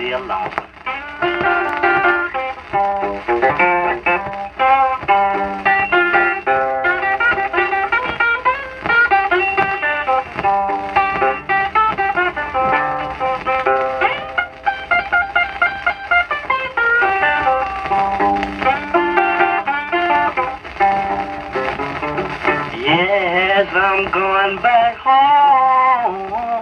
alone. Yes, I'm going back home.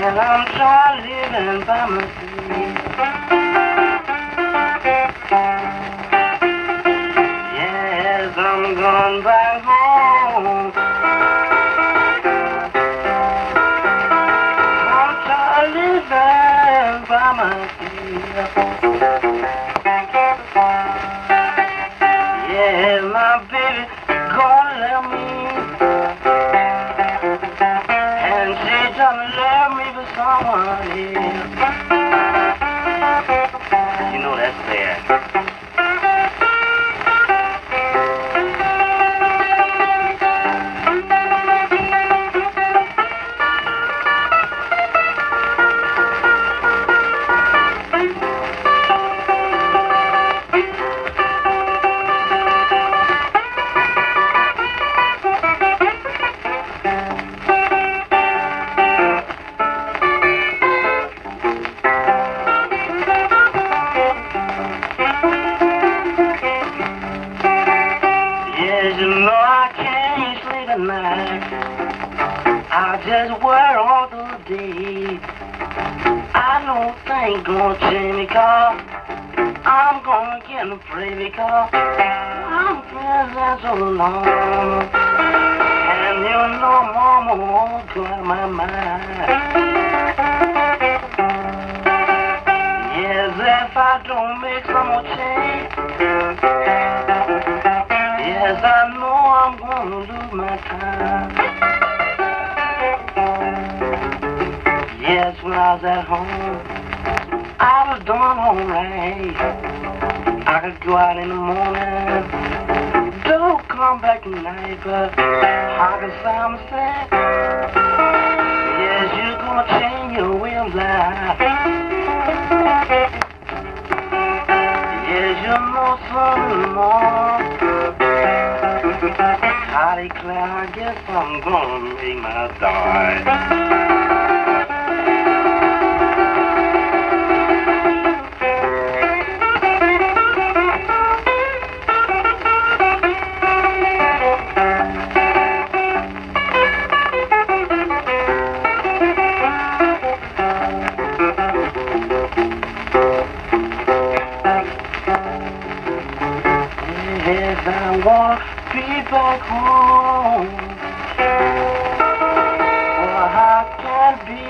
And I'm trying living by myself. Yes, I'm going back home. I'm trying living by myself. Yeah, my baby gonna let me She done left me for someone else You know that's bad I can't sleep at night. I just worry all the day. I don't think gonna change cause I'm gonna get in pray because I'm present so long. And you know mama won't clear my mind. Yes, if I don't make some change. When I was at home, I was doing alright. I could go out in the morning, don't come back at night, but I can say I'm sad. Yes, you're gonna change your way of life. Yes, you know something more. I declare, I guess I'm gonna make my die. Be back home. Well, I can't be.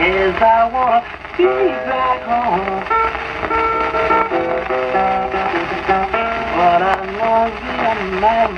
Yes, I wanna be back home. But I know I'm not